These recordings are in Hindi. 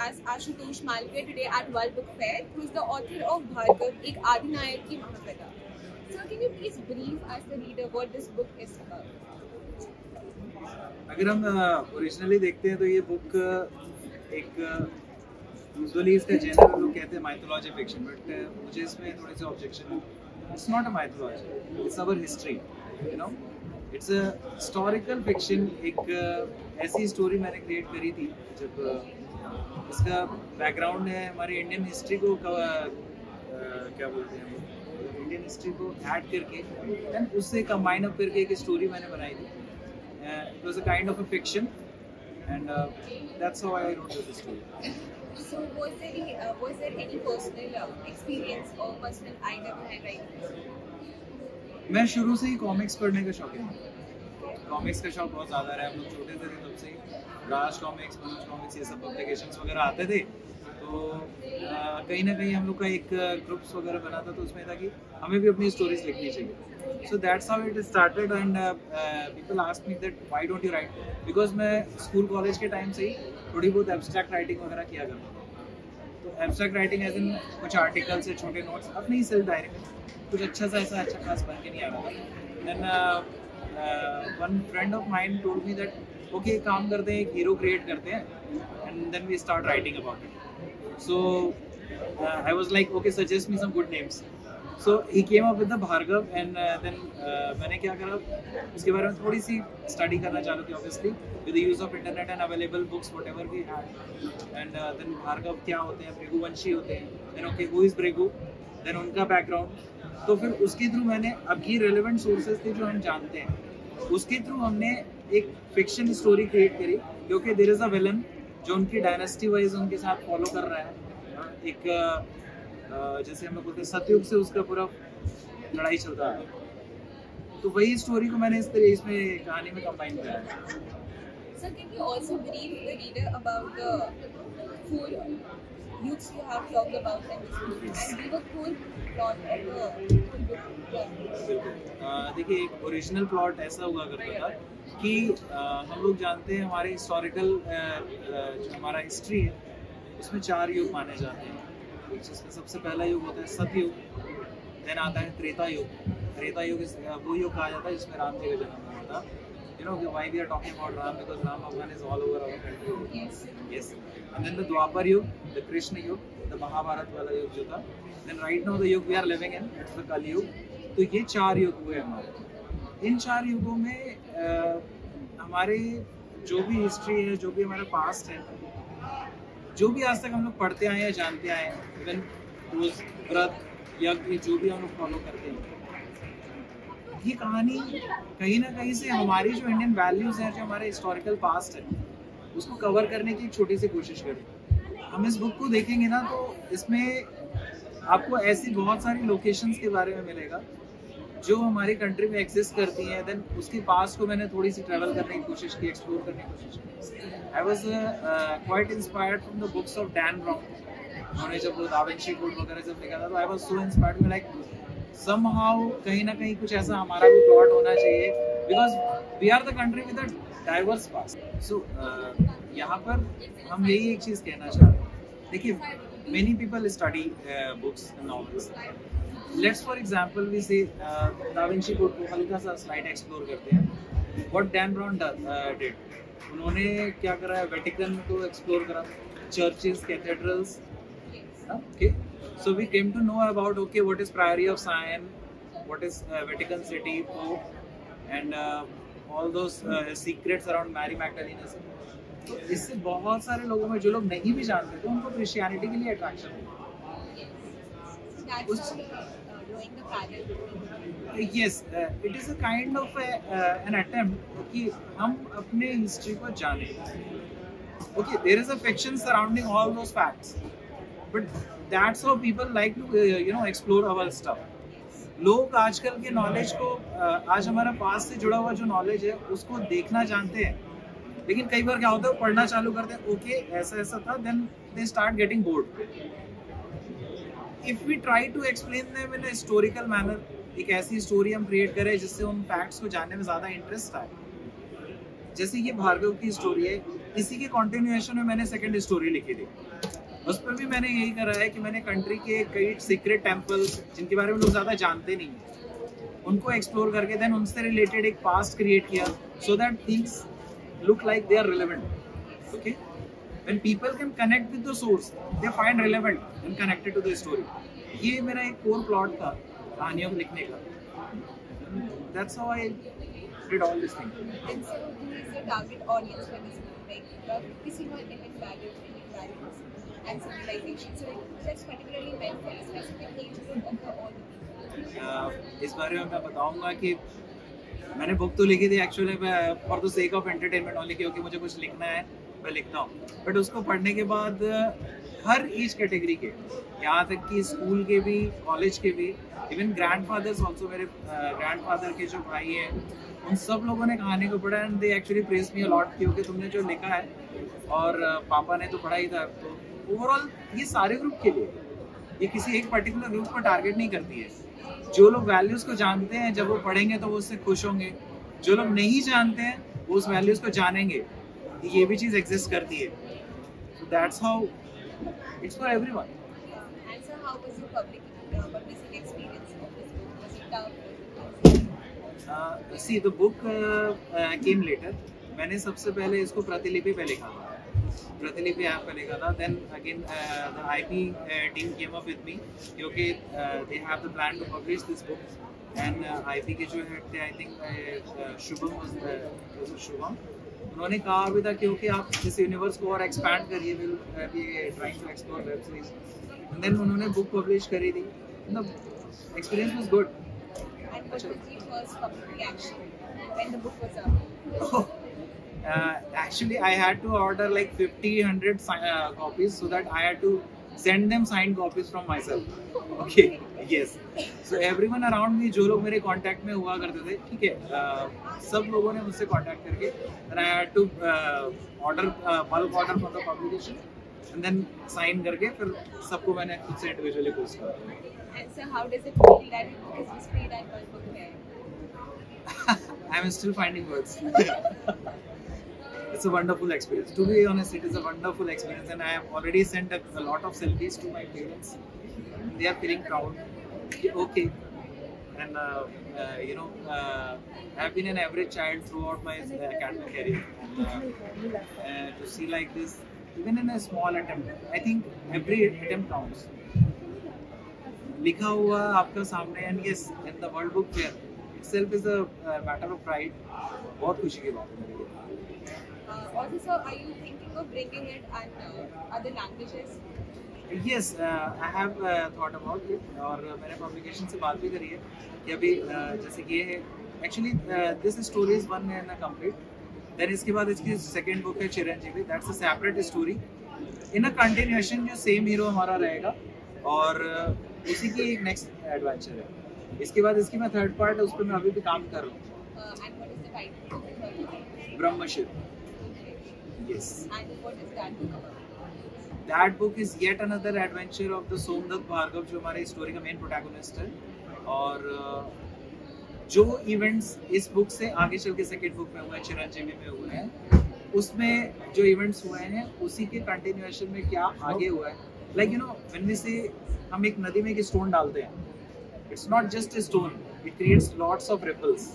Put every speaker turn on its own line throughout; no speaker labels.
as Ashutosh Malviya today at World Book Fair, who is the author of Bhargav, Ek Adinayak Ki Mahakatha. So can you please brief as the reader what this book is about?
अगर हम ओरिजिनली देखते हैं तो ये बुक एक यूजुअली इसका जेनर लोग कहते हैं माइथोलॉजी फिक्शन बट मुझे इसमें थोड़े से ऑब्जेक्शन है it's not a mythology it's our history you know it's a historical fiction एक ऐसी स्टोरी मैंने क्रिएट करी थी जब इसका बैकग्राउंड है हमारी इंडियन हिस्ट्री को आ, क्या बोलते हैं इंडियन हिस्ट्री को ऐड करके देन उससे कंबाइन अप करके एक स्टोरी मैंने बनाई थी। It was a kind of a fiction and that's how I wrote this story
So was there uh, was there any personal uh, experience or personal?
मैं शुरू से ही कॉमिक्स पढ़ने का शौकीन हूँ। कॉमिक्स का शौक बहुत ज़्यादा रहा हम लोग छोटे थे तब से राज कॉमिक्स मनोज कॉमिक्स ये सब पब्लिकेशंस वगैरह आते थे। तो कहीं ना कहीं हम लोग का एक ग्रुप्स वगैरह बना था तो उसमें था कि हमें भी अपनी स्टोरीज लिखनी चाहिए। So that's how it started and people ask me that why don't you write because मैं स्कूल कॉलेज के टाइम से ही थोड़ी बहुत एब्स्ट्रैक्ट राइटिंग वगैरह किया करता था। तो एब्स्ट्रैक्ट राइटिंग एज इन कुछ आर्टिकल्स या छोटे नोट्स अपने ही सेल्फ डायरी में कुछ अच्छा सा ऐसा अच्छा खास बन के नहीं आ रहा था। Then one friend of mind told me that okay काम करते हैं एक हीरो क्रिएट करते हैं and then we start writing about it so I was like okay suggest me some good names so he came up with the Bhargava and then मैंने क्या करा? उसके बारे में थोड़ी सी स्टडी करना चालू की obviously with use of internet and available books whatever we had and then Bhargava क्या होते हैं? भृगुवंशी होते हैं. Then okay who is Bhrigu then उनका बैकग्राउंड तो फिर उसके थ्रू मैंने अब की रेलेवेंट सोर्सेज थे जो हम जानते हैं। उसके थ्रू हमने एक फिक्शन स्टोरी क्रिएट करी क्योंकि देर इज़ अ विलन जो उनकी डायनेस्टी वाइज उनके साथ फॉलो कर रहा है। एक जैसे हम बोलते हैं सतयुग से उसका पूरा लड़ाई चल रहा है। तो वही स्टोरी को मैंने इस तरह इसमें कहानी में कंबाइन किया है।
Sir, can you also brief the reader about the four youths you have talked about in this book and give a full plot of the book?
देखिए एक ओरिजिनल प्लॉट ऐसा हुआ करता था कि हम लोग जानते हैं हमारे हिस्टोरिकल जो हमारा हिस्ट्री है उसमें चार युग माने जाते हैं। जिसमें सबसे पहला युग होता है सतयुग देन आता है त्रेता युग। त्रेता युग वो युग कहा जाता है जिसमें राम जी का जन्म हुआ था। You know why we are talking about Ram because Ram Bhagwan is all over our country.
Yes.
Yes. And then the Dwapar Yug, the Krishna Yug, the Mahabharat वाला युग जो था. Then right now the युग we are living in, it's the Kali Yug. तो ये चार युग हुए हमारे इन चार युगों में आ, हमारे जो भी हिस्ट्री है जो भी हमारा पास्ट है जो भी आज तक हम लोग पढ़ते आए हैं जानते आए हैं इवन रोज व्रत यज्ञ जो भी हम लोग फॉलो करते हैं ये कहानी कहीं ना कहीं से हमारी जो इंडियन वैल्यूज़ हैं, जो हमारे हिस्टोरिकल पास्ट है, उसको कवर करने की एक छोटी सी कोशिश करें। हम इस बुक को देखेंगे ना तो इसमें आपको ऐसी बहुत सारी लोकेशंस के बारे में मिलेगा, जो हमारी कंट्री में एग्जिस्ट करती हैं देन उसके पास को मैंने थोड़ी सी ट्रैवल करने की कोशिश की एक्सप्लोर करने की कोशिश की। I was quite inspired from the books of Dan Brown उन्होंने जब वो दाविंची कोड वगैरह जब लिखा था तो I was so inspired like somehow कहीं ना कहीं कुछ ऐसा हमारा भी प्लॉट होना चाहिए because we are the country with diverse past so यहाँ पर हम यही एक चीज़ कहना चाह रहे हैं। देखिए many people study uh, books and novels. Let's for example we say uh, को हल्का सा स्लाइड एक्सप्लोर करते हैं। What Dan Brown uh, did. उन्होंने क्या करा है? वेटिकन को एक्सप्लोर करा। Churches cathedrals okay? so we came to know about okay what is priory of Sion what is uh, Vatican City Pope and uh, all those uh, secrets around Mary Magdalene तो इससे बहुत सारे लोगों में जो लोग नहीं भी जानते थे उनको क्रिश्चियनिटी के लिए attraction yes it is a kind of an attempt कि हम अपने हिस्ट्री को जाने okay there is a fiction surrounding all those facts but that's how people like to you know explore our stuff लोग आजकल के नॉलेज को uh, आज हमारा पास से जुड़ा हुआ जो नॉलेज है उसको देखना जानते हैं। लेकिन कई बार क्या होता है पढ़ना चालू करते हैं ओके ऐसा ऐसा था then they start getting bored if we try to explain them in historical manner एक ऐसी स्टोरी हम क्रिएट करें जिससे उन फैक्ट्स को जानने में ज़्यादा इंटरेस्ट आए। जैसे ये भार्गव की स्टोरी है इसी के कंटिन्यूएशन में मैंने सेकंड स्टोरी लिखी थी। उस पर भी मैंने यही करा है कि मैंने कंट्री के कई सीक्रेट टेम्पल्स जिनके बारे में लोग ज़्यादा जानते नहीं हैं, उनको एक्सप्लोर करके देन उनसे रिलेटेड एक पास्ट क्रिएट किया so that things look like they are relevant okay when people can connect with the source they find relevant and connected to the story ये मेरा एक कोर प्लॉट था, कहानियों लिखने का। That's how I did all this thing
किसी को and value and value and
uh, इस बारे में मैं बताऊँगा कि मैंने बुक तो लिखी थी एक्चुअली मैं for the sake of entertainment only क्योंकि मुझे कुछ लिखना है मैं लिखता हूँ। बट उसको पढ़ने के बाद हर एज कैटेगरी के यहाँ तक कि स्कूल के भी कॉलेज के भी इवन ग्रैंड फादर्स ऑल्सो मेरे ग्रैंड फादर के जो भाई हैं उन सब लोगों ने कहानी को पढ़ा and they actually press me a lot क्योंकि तुमने जो लिखा है और uh, पापा ने तो पढ़ा ही था तो ओवरऑल ये सारे ग्रुप के लिए ये किसी एक पर्टिकुलर ग्रुप को टारगेट नहीं करती है। जो लोग वैल्यूज़ को जानते हैं जब वो पढ़ेंगे तो वो उससे खुश होंगे। जो लोग नहीं जानते हैं वो उस वैल्यूज़ को जानेंगे। ये भी चीज़ एग्जिस्ट करती है।
So that's how it's for everyone experience of this book? Was
see the book came later मैंने सबसे पहले इसको प्रतिलिपि पे लिखा था। प्रतिलिपि ऐप लिखा था then again the IP team came up with me क्योंकि they have the plan to publish this book and IP के जो हेड थे I think Shubham was Shubham? उन्होंने कहा अभी था क्योंकि आप इस यूनिवर्स को और एक्सपैंड करिए will be trying to explore web series and then उन्होंने बुक पब्लिश करी थी। मतलब experience was good
And what was your first public reaction when the book was out?
uh, actually i had to order like 50 100 si- uh, copies so that i had to send them signed copies from myself okay yes so everyone around me जो लोग मेरे कांटेक्ट में हुआ करते थे ठीक है uh, सब लोगों ने मुझसे कांटेक्ट करके and i had to uh, order uh, bulk order for the publication and then sign करके फिर सबको मैंने खुद से इंडिविजुअली पोस्ट करा
And so, how does it feel that it is displayed at one book fair?
I'm still finding words. it's a wonderful experience. To be honest, it is a wonderful experience, and I have already sent a, a lot of selfies to my parents. They are feeling proud. Yeah, Okay. And uh, uh, you know, uh, I have been an average child throughout my uh, academic career. And, uh, uh, to see like this, even in a small attempt, I think every attempt counts. लिखा हुआ आपका सामने and yes in the world book fair itself is a uh, matter of pride बहुत खुशी की बात है मेरे लिए
Uh,
Yes, uh, I have uh, thought about it और मैंने publication से बात भी करी है कि अभी uh, जैसे कि ये है actually this story is one ना कंप्लीट देन इसके बाद इसकी सेकेंड बुक है Chiranjeevi. That's a separate story in a continuation जो सेम हीरो हमारा रहेगा और uh, उसी की एक नेक्स्ट एडवेंचर है। इसके बाद इसकी मैं थर्ड पार्ट है उस पर मैं अभी भी काम कर रहा हूँ।
Brahmashiv.
Yes.
And what is that book about?
Book is yet another adventure of the Somdatt Bhargav जो हमारे स्टोरी का मेन प्रोटैगनिस्ट है। और uh, जो इवेंट्स इस बुक से आगे चल के सेकेंड बुक में हुए हैं चिरंजीवी में हुए हैं उसमें जो इवेंट्स हुए हैं उसी के कंटिन्यूएशन में क्या आगे हुआ है। Like you know when we say हम एक नदी में एक स्टोन डालते हैं it's not just a stone it creates lots of ripples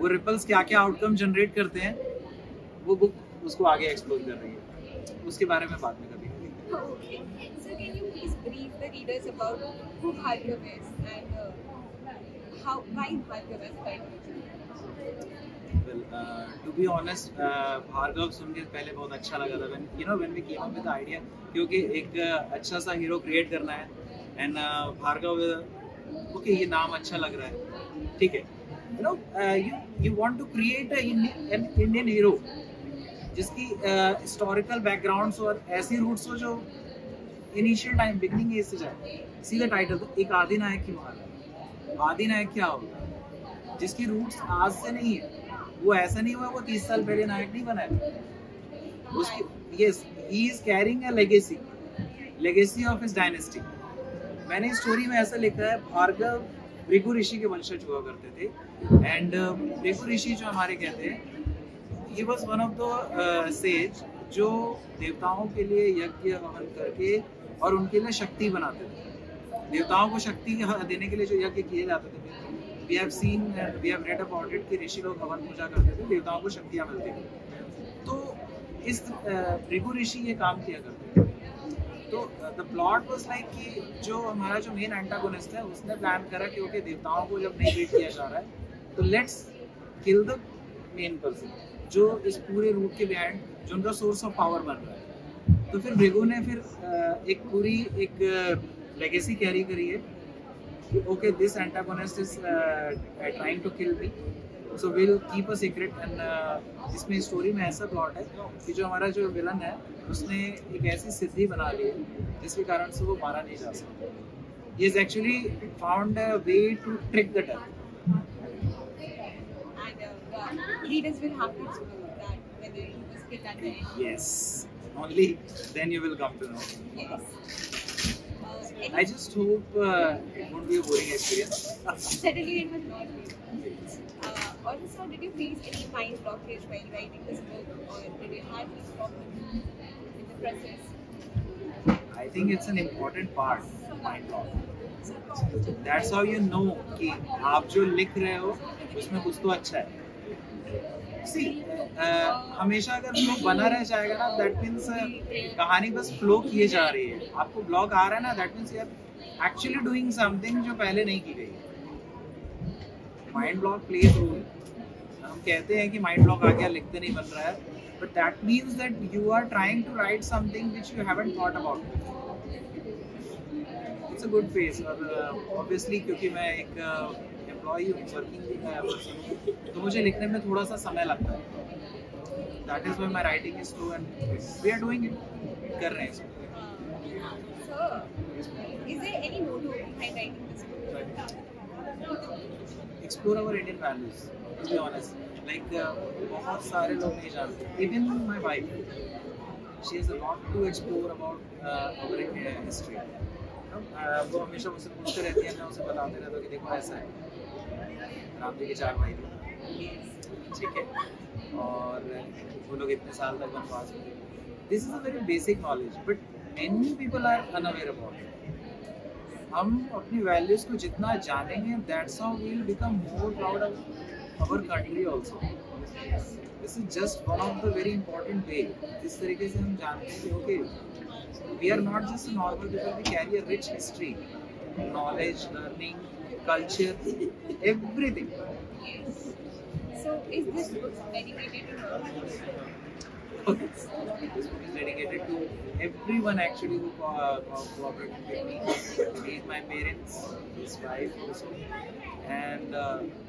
वो रिपल्स क्या क्या आउटकम जनरेट करते हैं वो बुक उसको आगे एक्सप्लोर कर रही है। उसके बारे में बात में कभी। टू बी ऑनेस्ट भार्गव सुन के पहले बहुत अच्छा लगा था। यू नो वेन वी की आइडिया क्योंकि एक uh, अच्छा सा हीरो क्रिएट करना है। एंड भार्गव ओके ये नाम अच्छा लग रहा है। ठीक है। You you you to create Indian hero जिसकी हिस्टोरिकल बैकग्राउंड्स और ऐसी रूट्स हो जो इनिशियल टाइम बिगनिंग एज से जाए। सीधा टाइटल एक आदि नायक की महान आदि नायक क्या होगा जिसकी रूट्स आज से नहीं है। वो ऐसा नहीं हुआ, वो तीस साल पहले नायक नहीं बना है। उसकी yes he is carrying a legacy legacy of his dynasty मैंने स्टोरी में ऐसा लिखा है, भार्गव भृगु ऋषि के वंशज हुआ करते थे। एंड भृगु ऋषि जो हमारे कहते हैं he was one of the sage जो देवताओं के लिए यज्ञ हवन करके और उनके लिए शक्ति बनाते थे। देवताओं को शक्ति देने के लिए जो यज्ञ किए जाते थे। We have seen we have read about it कि ऋषि लोग हवन पूजा करते थे, देवताओं को शक्तियाँ मिलती थी। तो इस भृगु ऋषि ये काम किया करते थे। तो द प्लॉट वाज लाइक कि जो हमारा जो मेन एंटागोनिस्ट है, उसने प्लान करा कि ओके देवताओं को जब नहीं बीट किया जा रहा है तो let's kill the main person जो इस पूरे रूट के बैंड जो उनका सोर्स ऑफ़ पावर बन रहा है। तो फिर भृगु ने फिर एक पूरी, एक लेगेसी कैरी करी है कि okay this antagonist is trying to kill me so will keep a secret and इसमें स्टोरी में ऐसा प्लॉट है कि जो हमारा जो विलन है, उसने एक ऐसी सिद्धि बना ली है जिसके कारण से वो मारा नहीं जा सकता। He has actually found a way to trick the devil
readers will have to explore that whether he was killed at the end.
yes only then you will come to know
Yes. Uh,
i just hope uh, it won't be a boring experience
certainly it was not. Uh, also, did you face any mind blockage while writing this book, or did you have any problem in the process?
i think it's an important part mind block that's how you know कि आप जो लिख रहे हो उसमें कुछ तो अच्छा है Uh, हमेशा अगर फ्लो बना रह जाएगा ना दैट मीन्स कहानी बस फ्लो किए जा रही है। आपको ब्लॉग आ रहा है ना that means you are actually doing something जो पहले नहीं की गई। माइंड ब्लॉक प्लेज रोल हम कहते हैं कि माइंड ब्लॉक आ गया लिखते नहीं बन रहा है। But that means that you are trying to write something which you haven't thought about it's a good face और ऑब्वियसली क्योंकि मैं एक एम्प्लॉई हूँ वर्किंग तो मुझे लिखने में थोड़ा सा समय लगता है that is why my writing is too and we are doing it कर रहे हैं इसको our Indian values. To be honest, like uh, बहुत सारे लोग नहीं जानते. Even my wife, she has a lot to explore about uh, our वो हमेशा मुझसे पूछते रहती है, मैं उसे बताते रहता हूँ कि देखो ऐसा है। राम जी के चार भाई ठीक है। और वो लोग इतने साल तक वनवास में this is a very basic knowledge but people are unaware about हम अपनी वैल्यूज़ को जितना जानेंगे that's how we will become more proud of our country also this is just one of the very important way जिस तरीके से हम जानते हैं कि okay We are not just normal people, we carry a rich history, knowledge, learning, culture, everything. Yes.
So, is this book dedicated to
This book is dedicated to everyone actually who uh, co- cooperated with me, my parents, his wife also, and uh,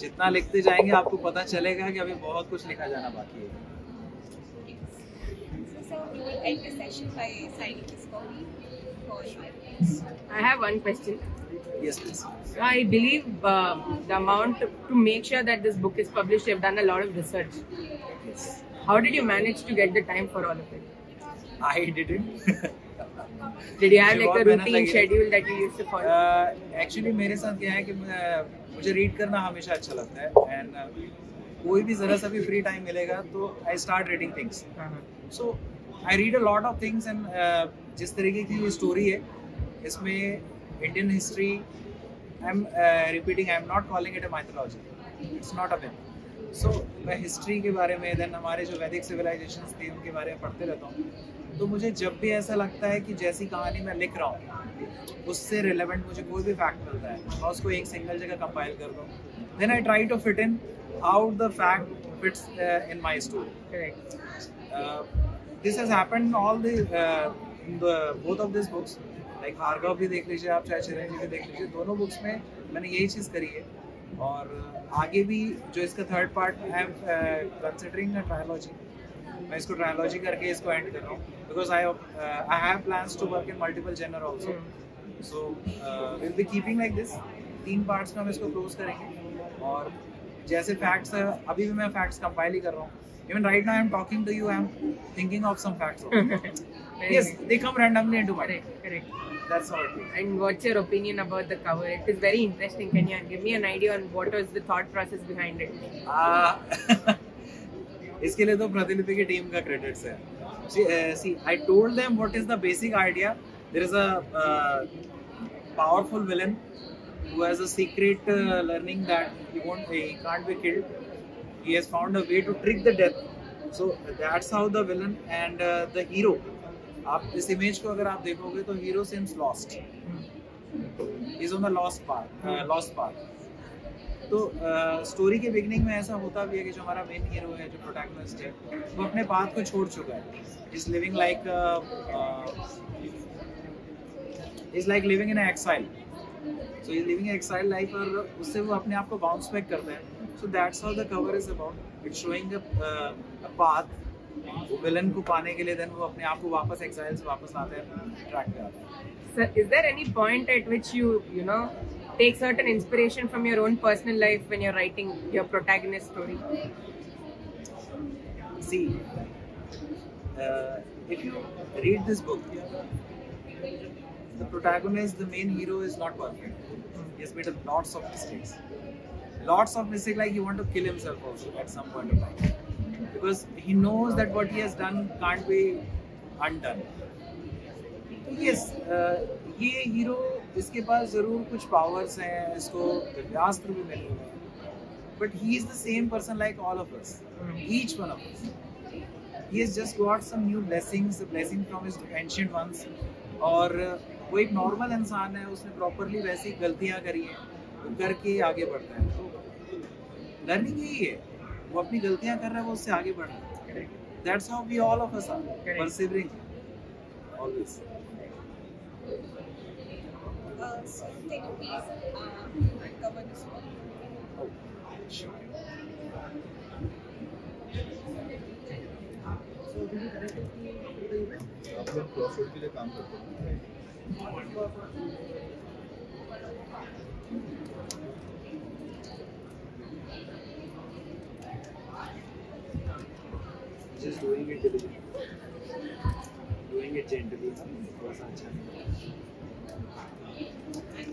जितना लिखते जाएँगे आपको पता चलेगा कि अभी बहुत कुछ लिखा जाना बाकी है.
I have one question.
Yes please
I believe uh, the amount to make sure that this book is published, you've done a lot of research.
Yes
How did you manage to get the time for all of it?
I didn't
Did you have like a routine schedule that you used to follow?
Uh, मेरे साथ क्या है कि मुझे रीड करना हमेशा अच्छा लगता है एंड कोई भी ज़रा सा भी फ्री टाइम मिलेगा तो I start reading
things.
So I read a lot of things and जिस तरीके की ये स्टोरी है इसमें Indian history I am repeating I am not calling it a mythology it's not a myth so मैं हिस्ट्री के बारे में देन हमारे जो वैदिक सिविलाइजेशन थे उनके बारे में पढ़ते रहता हूँ। तो मुझे जब भी ऐसा लगता है कि जैसी कहानी मैं लिख रहा हूँ उससे रिलेवेंट मुझे कोई भी फैक्ट मिलता है। मैं उसको एक सिंगल जगह कंपाइल कर दूँ। Then I try to fit in how
the
fact fits in my story the uh, in the both of these books. Like Bhargav भी देख लीजिए आप चाहे चिरंजीव भी देख लीजिए दोनों बुक्स में मैंने यही चीज़ करी है। और uh, आगे भी जो इसका third part I am considering trilogy मैं इसको ट्रायोलॉजी करके इसको एंड कर रहा हूँ। Because I I have plans to work in multiple genre also so will be keeping like this तीन पार्ट्स में हम इसको क्लोज करेंगे और जैसे फैक्ट्स अभी भी मैं फैक्ट्स कंपाइल ही कर रहा हूँ even right now i'm talking to you i'm thinking of some facts also.
Very
yes they come randomly into my
Correct, correct.
that's it
And what's your opinion about the cover? It is very interesting. Can you give me an idea on what was the thought process behind it?
आ, इसके लिए तो प्रतिलिपि की टीम का क्रेडिट्स है see I told them what is the basic idea there is a powerful villain who has a secret uh, learning that he won't he can't be killed he has found a way to trick the death so that's how the villain and uh, the hero आप इस इमेज को अगर आप देखोगे तो hero since lost is on the lost part lost part तो स्टोरी के बिगनिंग में ऐसा होता भी है कि जो हमारा मेन हीरो है जो प्रोटैगनिस्ट है वो अपने पाथ को छोड़ चुका है। Is living like is like living in exile so is living exile life और उससे वो अपने आप को बाउंस बैक करता है। So that's how the cover is about it's showing a path वो विलन को पाने के लिए देन वो अपने आप को वापस एक्साइल से वापस आते हैं ट्रैक पे आते हैं।
So, is there any point at which you, you know, take certain inspiration from your own personal life when you're writing your protagonist story?
see uh, if you read this book the protagonist the main hero is not perfect he has made a lots of mistakes lots of mistakes like he want to kill himself also at some point of time because he knows that what he has done can't be undone yes uh, ये हीरो इसके पास ज़रूर कुछ पावर्स हैं इसको दिव्यास्त्र भी मिले हैं। But he is the same person like all of us each one of us he is just got some new blessings blessing from his ancient ones और वो एक नॉर्मल इंसान है उसने प्रॉपरली वैसी गलतियाँ करी हैं करके आगे बढ़ता है। तो लर्निंग यही है वो अपनी गलतियाँ कर रहा है वो उससे आगे बढ़ रहा है। That's how we all of us
are
persevering always
Uh, so can you please uh, cover this one?
oh sure
आप लोग क्रॉसवर्ड के लिए काम करते हैं
just doing it diligently doing it gently थोड़ा सा अच्छा है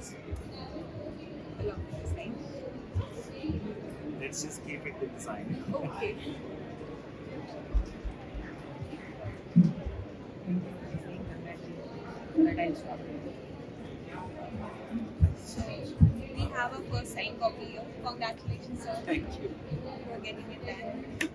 for
along this time?
Let's just keep it design.
Okay.
But I'll.
So we have a first signed copy here. Congratulations, sir,
Thank you.
for getting it done.